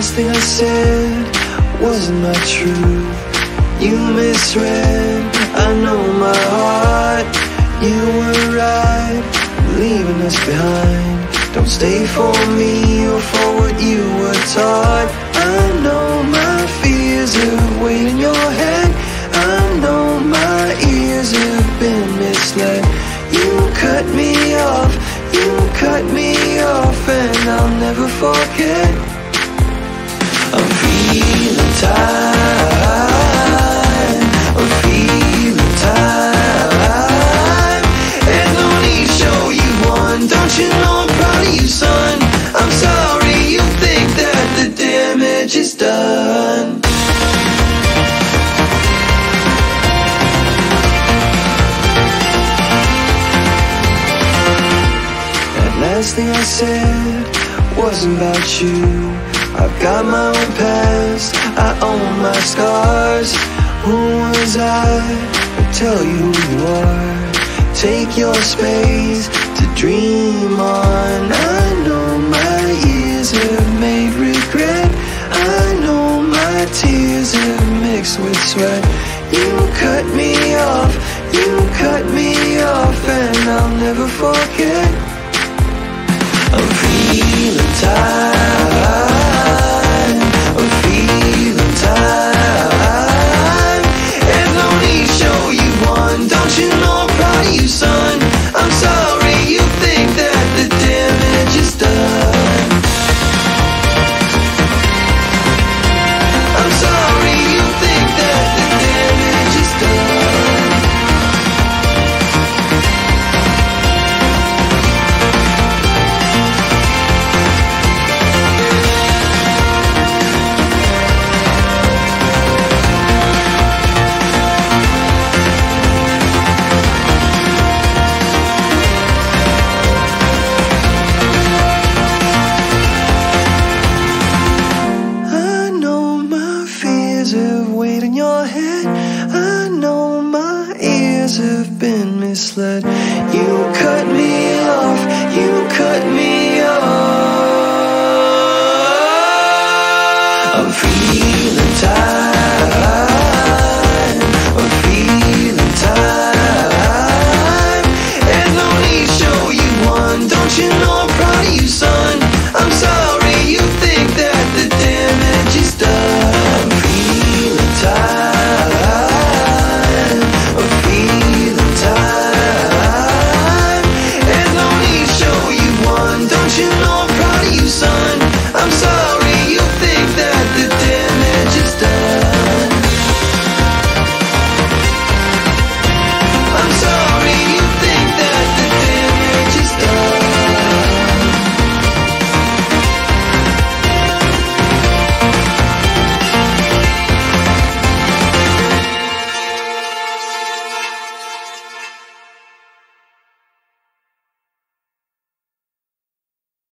last thing I said wasn't my truth. You misread, I know my heart. You were right, leaving us behind. Don't stay for me or for what you were taught. I know my fears have weighed in your head. I know my ears have been misled. You cut me off, you cut me off, and I'll never forget. You know I'm proud of you, son? I'm sorry you think that the damage is done. That last thing I said wasn't about you. I've got my own past, I own my scars. Who was I to tell you who you are? Take your space dream on. I know my years have made regret. I know my tears have mixed with sweat. You cut me off, fears have in your head. I know my ears have been misled. You cut me off, you cut me off. I'm feeling